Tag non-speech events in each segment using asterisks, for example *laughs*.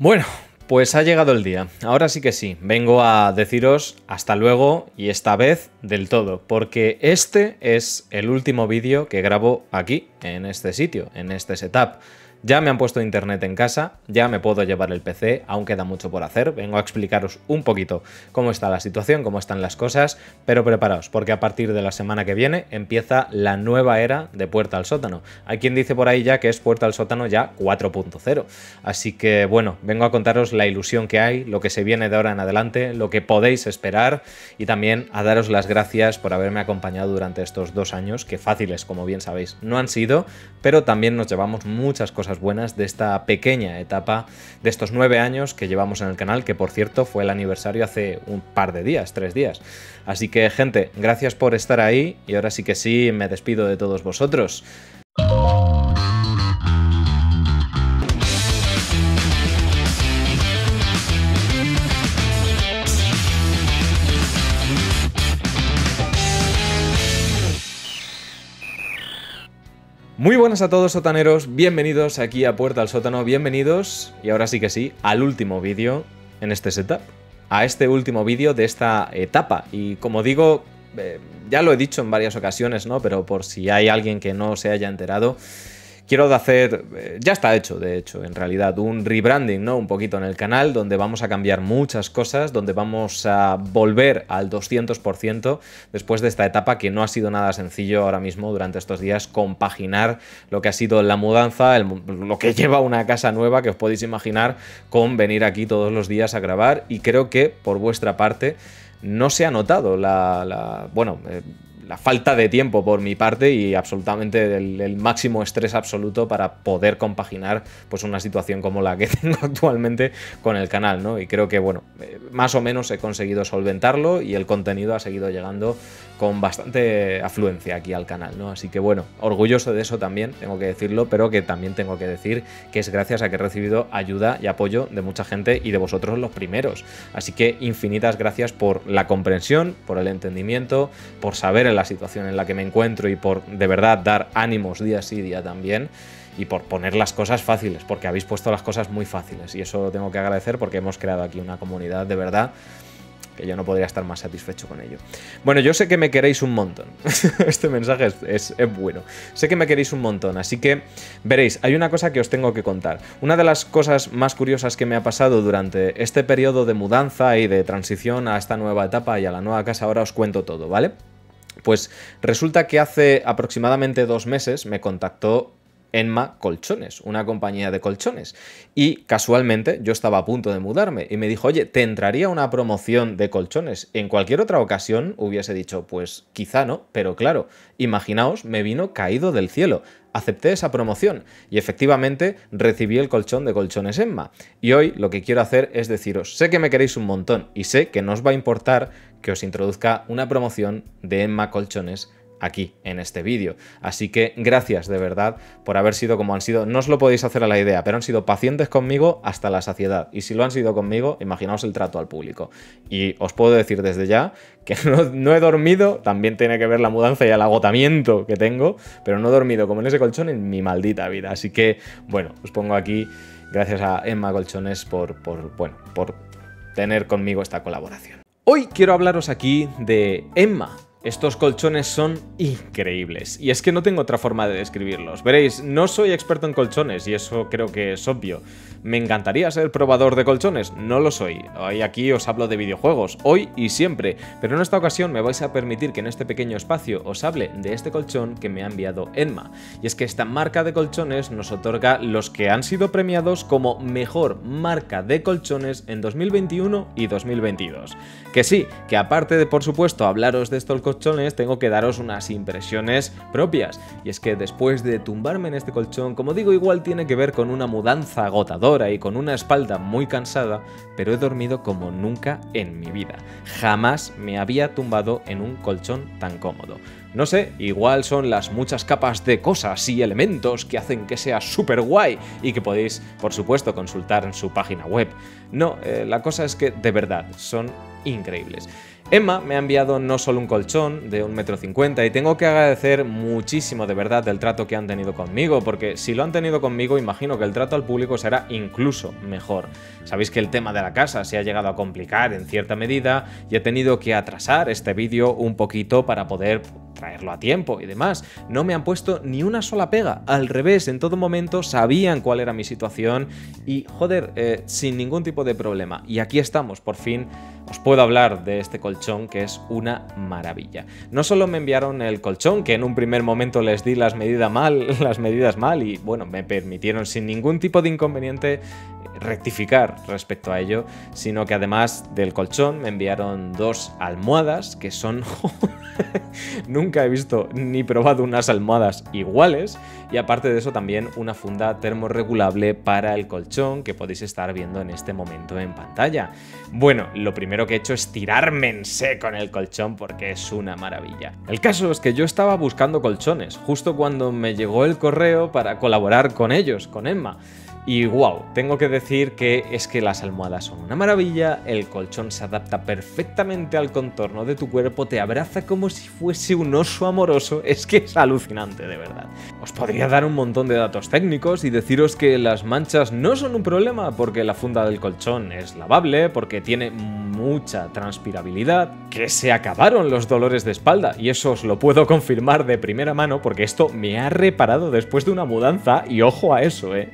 Bueno, pues ha llegado el día. Ahora sí que sí, vengo a deciros hasta luego y esta vez del todo, porque este es el último vídeo que grabo aquí, en este sitio, en este setup. Ya me han puesto internet en casa, ya me puedo llevar el PC, aún queda mucho por hacer. Vengo a explicaros un poquito cómo está la situación, cómo están las cosas, pero preparaos, porque a partir de la semana que viene empieza la nueva era de Puerta al Sótano. Hay quien dice por ahí ya que es Puerta al Sótano ya 4.0. Así que bueno, vengo a contaros la ilusión que hay, lo que se viene de ahora en adelante, lo que podéis esperar y también a daros las gracias por haberme acompañado durante estos dos años, que fáciles, como bien sabéis, no han sido, pero también nos llevamos muchas cosas buenas de esta pequeña etapa de estos nueve años que llevamos en el canal, que por cierto fue el aniversario hace un par de días, tres días. Así que gente, gracias por estar ahí y ahora sí que sí, me despido de todos vosotros. Muy buenas a todos sotaneros, bienvenidos aquí a Puerta al Sótano, bienvenidos, y ahora sí que sí, al último vídeo en este setup, a este último vídeo de esta etapa. Y como digo, eh, ya lo he dicho en varias ocasiones, ¿no? Pero por si hay alguien que no se haya enterado, quiero hacer, eh, ya está hecho de hecho, en realidad, un rebranding, ¿no? Un poquito en el canal, donde vamos a cambiar muchas cosas, donde vamos a volver al 200% después de esta etapa que no ha sido nada sencillo ahora mismo durante estos días, compaginar lo que ha sido la mudanza, lo que *laughs* lleva una casa nueva, que os podéis imaginar, con venir aquí todos los días a grabar y creo que por vuestra parte no se ha notado la, bueno... Eh, la falta de tiempo por mi parte y absolutamente el, máximo estrés absoluto para poder compaginar pues una situación como la que *laughs* tengo actualmente con el canal, ¿no? Y creo que, bueno, eh, más o menos he conseguido solventarlo y el contenido ha seguido llegando con bastante afluencia aquí al canal, ¿no? Así que, bueno, orgulloso de eso también, tengo que decirlo, pero que también tengo que decir que es gracias a que he recibido ayuda y apoyo de mucha gente y de vosotros los primeros. Así que infinitas gracias por la comprensión, por el entendimiento, por saber el la situación en la que me encuentro y por de verdad dar ánimos día sí día también y por poner las cosas fáciles, porque habéis puesto las cosas muy fáciles y eso lo tengo que agradecer porque hemos creado aquí una comunidad de verdad yo no podría estar más satisfecho con ello. Bueno, yo sé que me queréis un montón. *laughs* este mensaje es, es, bueno. Sé que me queréis un montón, así que veréis, hay una cosa que os tengo que contar. Una de las cosas más curiosas que me ha pasado durante este periodo de mudanza y de transición a esta nueva etapa y a la nueva casa, ahora os cuento todo, ¿vale? Pues resulta que hace aproximadamente dos meses me contactó Enma Colchones, una compañía de colchones. Y casualmente yo estaba a punto de mudarme y me dijo, oye, ¿te entraría una promoción de colchones? En cualquier otra ocasión hubiese dicho, pues quizá no, pero claro, imaginaos, me vino caído del cielo. Acepté esa promoción y efectivamente recibí el colchón de colchones Emma. Y hoy lo que quiero hacer es deciros, sé que me queréis un montón y sé que no os va a importar que os introduzca una promoción de Emma Colchones aquí en este vídeo. Así que gracias de verdad por haber sido como han sido. No os lo podéis hacer a la idea, pero han sido pacientes conmigo hasta la saciedad. Y si lo han sido conmigo, imaginaos el trato al público. Y os puedo decir desde ya que *laughs* no, he dormido, también tiene que ver la mudanza y el agotamiento que tengo, pero no he dormido como en ese colchón en mi maldita vida. Así que, bueno, os pongo aquí, gracias a Emma Colchones por, por, bueno, por tener conmigo esta colaboración. Hoy quiero hablaros aquí de Emma, estos colchones son increíbles, y es que no tengo otra forma de describirlos. Veréis, no soy experto en colchones, y eso creo que es obvio. ¿Me encantaría ser probador de colchones? No lo soy. Hoy aquí os hablo de videojuegos, hoy y siempre, pero en esta ocasión me vais a permitir que en este pequeño espacio os hable de este colchón que me ha enviado Enma. Y es que esta marca de colchones nos otorga los que han sido premiados como mejor marca de colchones en 2021 y 2022. Que sí, que aparte de por supuesto hablaros de estos colchones, tengo que daros unas impresiones propias. Y es que después de tumbarme en este colchón, como digo, igual tiene que ver con una mudanza agotadora y con una espalda muy cansada, pero he dormido como nunca en mi vida. Jamás me había tumbado en un colchón tan cómodo. No sé, igual son las muchas capas de cosas y elementos que hacen que sea súper guay y que podéis, por supuesto, consultar en su página web. No, eh, la cosa es que de verdad son increíbles. Emma me ha enviado no solo un colchón de un metro cincuenta y tengo que agradecer muchísimo de verdad el trato que han tenido conmigo, porque si lo han tenido conmigo imagino que el trato al público será incluso mejor. Sabéis que el tema de la casa se ha llegado a complicar en cierta medida y he tenido que atrasar este vídeo un poquito para poder traerlo a tiempo y demás. No me han puesto ni una sola pega, al revés, en todo momento sabían cuál era mi situación y joder, eh, sin ningún tipo de problema. Y aquí estamos, por fin os puedo hablar de este colchón que es una maravilla. No solo me enviaron el colchón, que en un primer momento les di las medidas mal, *laughs* las medidas mal y bueno, me permitieron sin ningún tipo de inconveniente rectificar respecto a ello, sino que además del colchón me enviaron dos almohadas que son... *laughs* Nunca he visto ni probado unas almohadas iguales y aparte de eso también una funda termorregulable para el colchón que podéis estar viendo en este momento en pantalla. Bueno, lo primero que he hecho es tirarme en seco en el colchón porque es una maravilla. El caso es que yo estaba buscando colchones justo cuando me llegó el correo para colaborar con ellos, con Emma. Y wow, tengo que decir que es que las almohadas son una maravilla, el colchón se adapta perfectamente al contorno de tu cuerpo, te abraza como si fuese un oso amoroso, es que es alucinante de verdad. Os podría dar un montón de datos técnicos y deciros que las manchas no son un problema porque la funda del colchón es lavable, porque tiene mucha transpirabilidad, que se acabaron los dolores de espalda y eso os lo puedo confirmar de primera mano porque esto me ha reparado después de una mudanza y ojo a eso, eh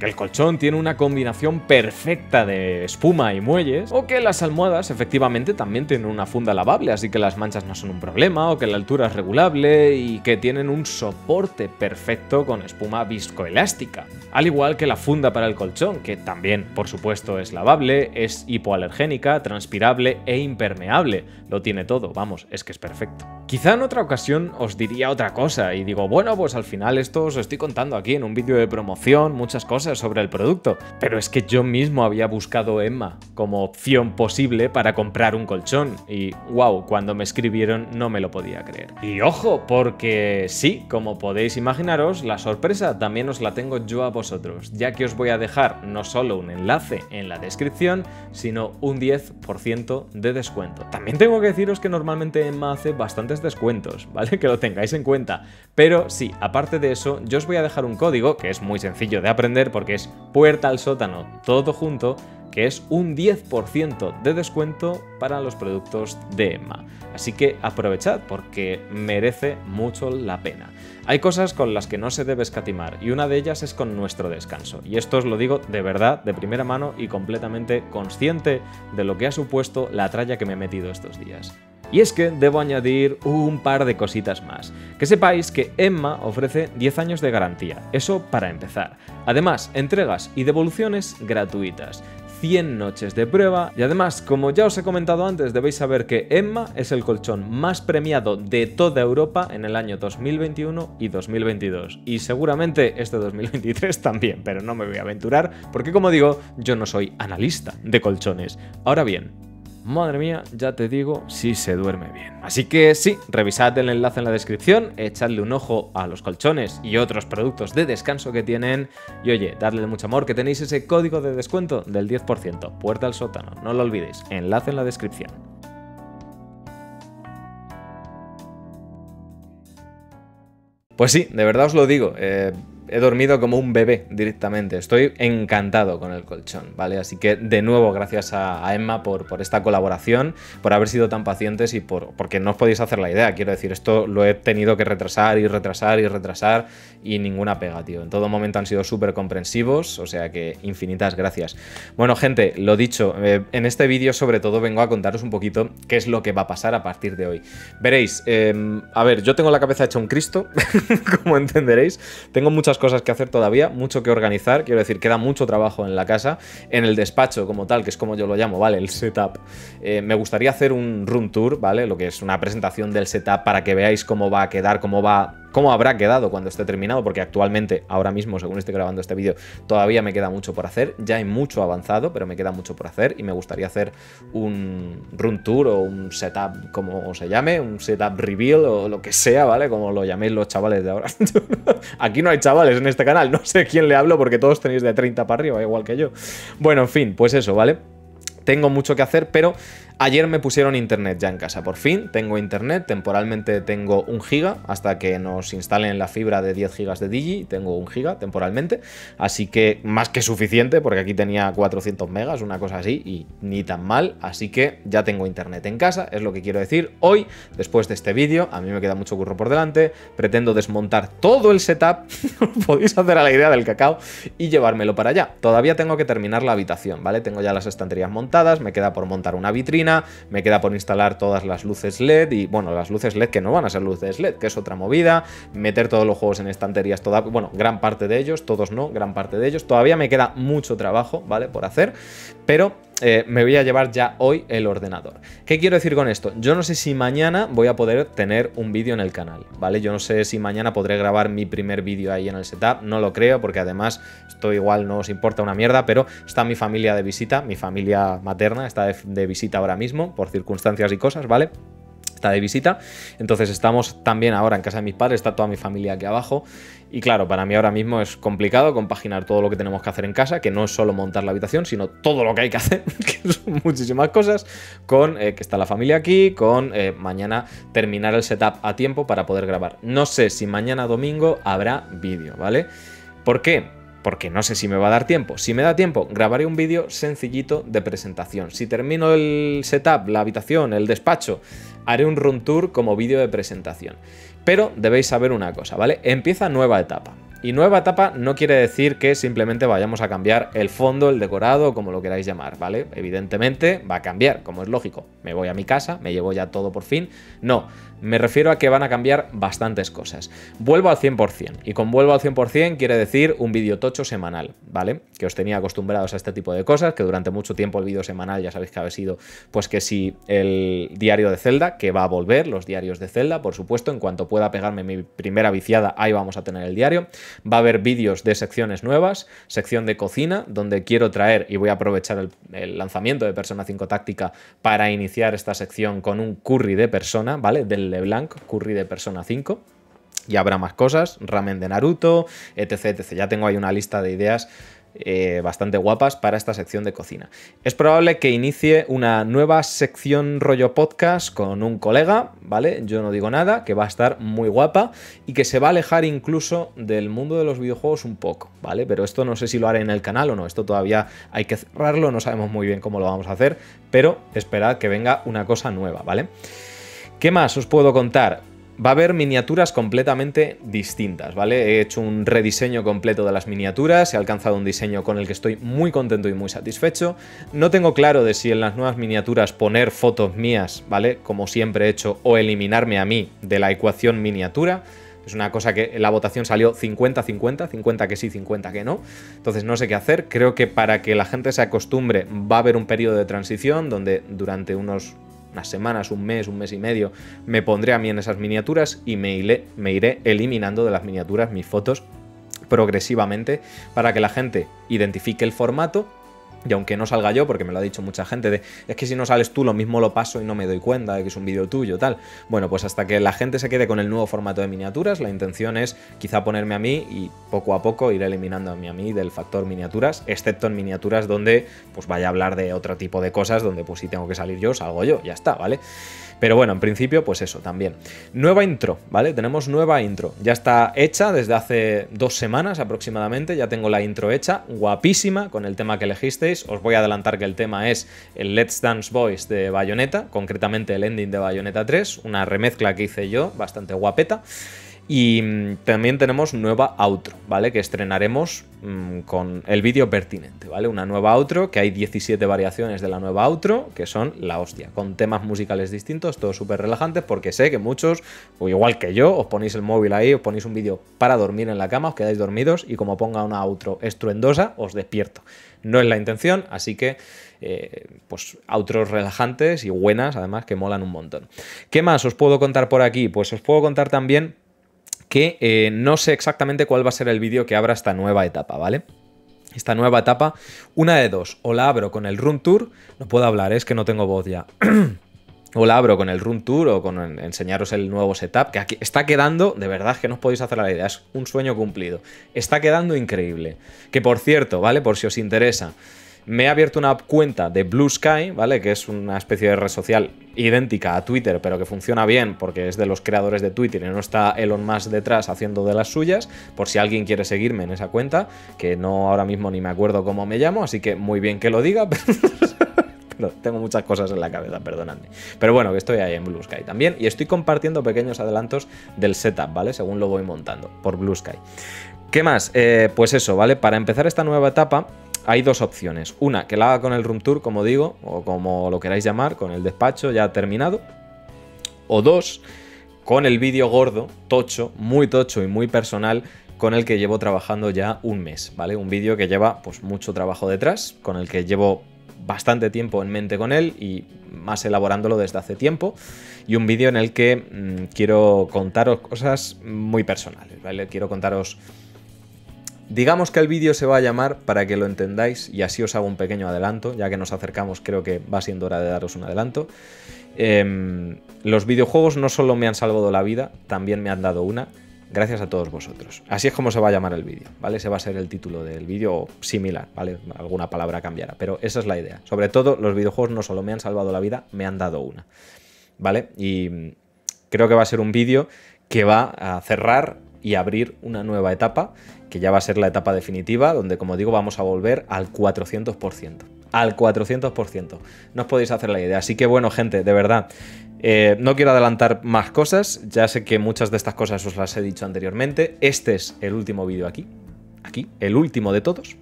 que el colchón tiene una combinación perfecta de espuma y muelles, o que las almohadas efectivamente también tienen una funda lavable, así que las manchas no son un problema, o que la altura es regulable y que tienen un soporte perfecto con espuma viscoelástica. Al igual que la funda para el colchón, que también, por supuesto, es lavable, es hipoalergénica, transpirable e impermeable. Lo tiene todo, vamos, es que es perfecto. Quizá en otra ocasión os diría otra cosa y digo, bueno, pues al final esto os estoy contando aquí en un vídeo de promoción, muchas cosas sobre el producto, pero es que yo mismo había buscado Emma como opción posible para comprar un colchón y wow, cuando me escribieron no me lo podía creer. Y ojo, porque sí, como podéis imaginaros, la sorpresa también os la tengo yo a vosotros, ya que os voy a dejar no solo un enlace en la descripción, sino un 10% de descuento. También tengo que deciros que normalmente Emma hace bastantes descuentos, *laughs* ¿vale? Que lo tengáis en cuenta. Pero sí, aparte de eso, yo os voy a dejar un código que es muy sencillo de aprender porque es puerta al sótano, todo junto, que es un 10% de descuento para los productos de Emma. Así que aprovechad porque merece mucho la pena. Hay cosas con las que no se debe escatimar y una de ellas es con nuestro descanso. Y esto os lo digo de verdad, de primera mano y completamente consciente de lo que ha supuesto la tralla que me he metido estos días. Y es que debo añadir un par de cositas más. Que sepáis que Emma ofrece 10 años de garantía, eso para empezar. Además, entregas y devoluciones gratuitas. 100 noches de prueba y además, como ya os he comentado antes, debéis saber que Emma es el colchón más premiado de toda Europa en el año 2021 y 2022 y seguramente este 2023 *laughs* también, pero no me voy a aventurar porque como digo, yo no soy analista de colchones. Ahora bien, Madre mía, ya te digo, si se duerme bien. Así que sí, revisad el enlace en la descripción, echadle un ojo a los colchones y otros productos de descanso que tienen. Y oye, dadle mucho amor que tenéis ese código de descuento del 10%, puerta al sótano, no lo olvidéis, enlace en la descripción. Pues sí, de verdad os lo digo. Eh, he dormido como un bebé directamente. Estoy encantado con el colchón, ¿vale? Así que de nuevo, gracias a, Emma por, por, esta colaboración, por haber sido tan pacientes y por porque no os podéis hacer la idea. Quiero decir, esto lo he tenido que retrasar y retrasar y retrasar y ninguna pega, tío. En todo momento han sido súper comprensivos, o sea que infinitas gracias. Bueno, gente, lo dicho, eh, en este vídeo sobre todo vengo a contaros un poquito qué es lo que va a pasar a partir de hoy. Veréis, em, a ver, yo tengo la cabeza hecha un Cristo, *laughs* como entenderéis. Tengo muchas cosas que hacer todavía, mucho que organizar, quiero decir, queda mucho trabajo en la casa, en el despacho como tal, que es como yo lo llamo, ¿vale? El setup. Eh, me gustaría hacer un room tour, ¿vale? Lo que es una presentación del setup para que veáis cómo va a quedar, cómo va cómo habrá quedado cuando esté terminado, porque actualmente, ahora mismo, según estoy grabando este vídeo, todavía me queda mucho por hacer. Ya hay mucho avanzado, pero me queda mucho por hacer y me gustaría hacer un run tour o un setup, como se llame, un setup reveal o lo que sea, ¿vale? Como lo llaméis los chavales de ahora. *laughs* Aquí no hay chavales en este canal, no sé quién le hablo porque todos tenéis de 30 para arriba, igual que yo. Bueno, en fin, pues eso, ¿vale? Tengo mucho que hacer, pero ayer me pusieron internet ya en casa. Por fin tengo internet, temporalmente tengo un giga, hasta que nos instalen la fibra de 10 gigas de Digi, tengo un giga temporalmente. Así que más que suficiente, porque aquí tenía 400 megas, una cosa así, y ni tan mal. Así que ya tengo internet en casa, es lo que quiero decir. Hoy, después de este vídeo, a mí me queda mucho curro por delante, pretendo desmontar todo el setup, *laughs* podéis hacer a la idea del cacao, y llevármelo para allá. Todavía tengo que terminar la habitación, ¿vale? Tengo ya las estanterías montadas, me queda por montar una vitrina, me queda por instalar todas las luces LED y, bueno, las luces LED que no van a ser luces LED, que es otra movida, meter todos los juegos en estanterías, toda, bueno, gran parte de ellos, todos no, gran parte de ellos. Todavía me queda mucho trabajo, ¿vale? Por hacer, pero eh, me voy a llevar ya hoy el ordenador. ¿Qué quiero decir con esto? Yo no sé si mañana voy a poder tener un vídeo en el canal, ¿vale? Yo no sé si mañana podré grabar mi primer vídeo ahí en el setup, no lo creo porque además esto igual no os importa una mierda, pero está mi familia de visita, mi familia materna está de visita ahora mismo por circunstancias y cosas, ¿vale? Está de visita. Entonces estamos también ahora en casa de mis padres, está toda mi familia aquí abajo. Y claro, para mí ahora mismo es complicado compaginar todo lo que tenemos que hacer en casa, que no es solo montar la habitación, sino todo lo que hay que hacer, *laughs* que son muchísimas cosas, con eh, que está la familia aquí, con eh, mañana terminar el setup a tiempo para poder grabar. No sé si mañana domingo habrá vídeo, ¿vale? ¿Por qué? Porque no sé si me va a dar tiempo. Si me da tiempo, grabaré un vídeo sencillito de presentación. Si termino el setup, la habitación, el despacho, haré un run tour como vídeo de presentación. Pero debéis saber una cosa, ¿vale? Empieza nueva etapa. Y nueva etapa no quiere decir que simplemente vayamos a cambiar el fondo, el decorado, como lo queráis llamar, ¿vale? Evidentemente va a cambiar, como es lógico. Me voy a mi casa, me llevo ya todo por fin. No, me refiero a que van a cambiar bastantes cosas. Vuelvo al 100%, y con vuelvo al 100% quiere decir un vídeo tocho semanal, ¿vale? Que os tenía acostumbrados a este tipo de cosas, que durante mucho tiempo el vídeo semanal ya sabéis que había sido, pues que si el diario de Zelda, que va a volver, los diarios de Zelda, por supuesto, en cuanto pueda pegarme mi primera viciada, ahí vamos a tener el diario. Va a haber vídeos de secciones nuevas, sección de cocina, donde quiero traer, y voy a aprovechar el, lanzamiento de Persona 5 Táctica para iniciar esta sección con un curry de persona, ¿vale? Del LeBlanc, curry de Persona 5. Y habrá más cosas, ramen de Naruto, etc, etc. Ya tengo ahí una lista de ideas eh, bastante guapas para esta sección de cocina. Es probable que inicie una nueva sección rollo podcast con un colega, ¿vale? Yo no digo nada, que va a estar muy guapa y que se va a alejar incluso del mundo de los videojuegos un poco, ¿vale? Pero esto no sé si lo haré en el canal o no, esto todavía hay que cerrarlo, no sabemos muy bien cómo lo vamos a hacer, pero esperad que venga una cosa nueva, ¿vale? ¿Qué más os puedo contar? Va a haber miniaturas completamente distintas, ¿vale? He hecho un rediseño completo de las miniaturas, he alcanzado un diseño con el que estoy muy contento y muy satisfecho. No tengo claro de si en las nuevas miniaturas poner fotos mías, ¿vale? Como siempre he hecho, o eliminarme a mí de la ecuación miniatura. Es una cosa que la votación salió 50-50, 50 que sí, 50 que no. Entonces no sé qué hacer. Creo que para que la gente se acostumbre va a haber un periodo de transición donde durante unos unas semanas, un mes, un mes y medio, me pondré a mí en esas miniaturas y me iré, me iré eliminando de las miniaturas mis fotos progresivamente para que la gente identifique el formato y aunque no salga yo, porque me lo ha dicho mucha gente, de es que si no sales tú lo mismo lo paso y no me doy cuenta de que es un vídeo tuyo, tal. Bueno, pues hasta que la gente se quede con el nuevo formato de miniaturas, la intención es quizá ponerme a mí y poco a poco ir eliminando a mí a mí del factor miniaturas, excepto en miniaturas donde pues vaya a hablar de otro tipo de cosas, donde pues si tengo que salir yo, salgo yo, ya está, ¿vale? Pero bueno, en principio, pues eso también. Nueva intro, ¿vale? Tenemos nueva intro. Ya está hecha desde hace dos semanas aproximadamente. Ya tengo la intro hecha, guapísima, con el tema que elegisteis. Os voy a adelantar que el tema es el Let's Dance Boys de Bayonetta, concretamente el ending de Bayonetta 3, una remezcla que hice yo, bastante guapeta. Y mm, también tenemos nueva outro, ¿vale? Que estrenaremos mm, con el vídeo pertinente, ¿vale? Una nueva outro, que hay 17 variaciones de la nueva outro, que son la hostia, con temas musicales distintos, todos súper relajantes, porque sé que muchos, o igual que yo, os ponéis el móvil ahí, os ponéis un vídeo para dormir en la cama, os quedáis dormidos y como ponga una outro estruendosa, os despierto. No es la intención, así que eh, pues outros relajantes y buenas, además, que molan un montón. ¿Qué más os puedo contar por aquí? Pues os puedo contar también que eh, no sé exactamente cuál va a ser el vídeo que abra esta nueva etapa, ¿vale? Esta nueva etapa, una de dos, o la abro con el Room Tour, no puedo hablar, es que no tengo voz ya. *clears throat* o la abro con el Room Tour o con enseñaros el nuevo setup, que aquí está quedando, de verdad que no os podéis hacer la idea, es un sueño cumplido. Está quedando increíble. Que por cierto, ¿vale? Por si os interesa, Me he abierto una cuenta de Blue Sky, ¿vale? Que es una especie de red social idéntica a Twitter, pero que funciona bien porque es de los creadores de Twitter y no está Elon Musk detrás haciendo de las suyas, por si alguien quiere seguirme en esa cuenta, que no ahora mismo ni me acuerdo cómo me llamo, así que muy bien que lo diga, *laughs* pero tengo muchas cosas en la cabeza, perdonadme. Pero bueno, que estoy ahí en Blue Sky también y estoy compartiendo pequeños adelantos del setup, ¿vale? Según lo voy montando por Blue Sky. ¿Qué más? Eh, pues eso, ¿vale? Para empezar esta nueva etapa hay dos opciones. Una, que la haga con el room tour, como digo, o como lo queráis llamar, con el despacho ya terminado. O dos, con el vídeo gordo, tocho, muy tocho y muy personal, con el que llevo trabajando ya un mes, ¿vale? Un vídeo que lleva pues mucho trabajo detrás, con el que llevo bastante tiempo en mente con él y más elaborándolo desde hace tiempo. Y un vídeo en el que mm, quiero contaros cosas muy personales, ¿vale? Quiero contaros Digamos que el vídeo se va a llamar para que lo entendáis y así os hago un pequeño adelanto, ya que nos acercamos creo que va siendo hora de daros un adelanto. Em, los videojuegos no solo me han salvado la vida, también me han dado una, gracias a todos vosotros. Así es como se va a llamar el vídeo, ¿vale? Ese va a ser el título del vídeo similar, ¿vale? Alguna palabra cambiará, pero esa es la idea. Sobre todo, los videojuegos no solo me han salvado la vida, me han dado una, ¿vale? Y creo que va a ser un vídeo que va a cerrar y abrir una nueva etapa, que ya va a ser la etapa definitiva, donde como digo vamos a volver al 400%. Al 400%. No os podéis hacer la idea. Así que bueno, gente, de verdad, eh, no quiero adelantar más cosas, ya sé que muchas de estas cosas os las he dicho anteriormente. Este es el último vídeo aquí, aquí, el último de todos.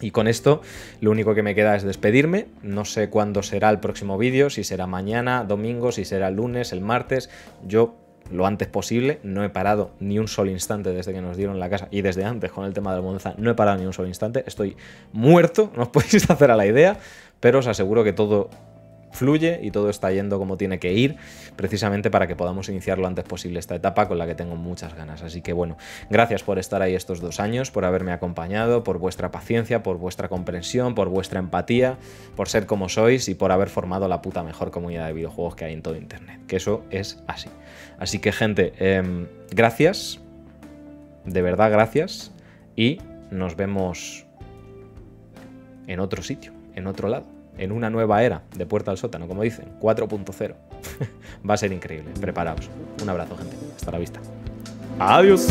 Y con esto lo único que me queda es despedirme. No sé cuándo será el próximo vídeo, si será mañana, domingo, si será el lunes, el martes. Yo lo antes posible. No he parado ni un solo instante desde que nos dieron la casa y desde antes con el tema de la mudanza. No he parado ni un solo instante. Estoy muerto, *laughs* no os podéis hacer a la idea, pero os aseguro que todo fluye y todo está yendo como tiene que ir, precisamente para que podamos iniciar lo antes posible esta etapa con la que tengo muchas ganas. Así que bueno, gracias por estar ahí estos dos años, por haberme acompañado, por vuestra paciencia, por vuestra comprensión, por vuestra empatía, por ser como sois y por haber formado la puta mejor comunidad de videojuegos que hay en todo Internet. Que eso es así. Así que gente, em, gracias, de verdad gracias y nos vemos en otro sitio, en otro lado en una nueva era de Puerta al Sótano, como dicen, 4.0. *laughs* Va a ser increíble. Preparaos. Un abrazo, gente. Hasta la vista. Adiós.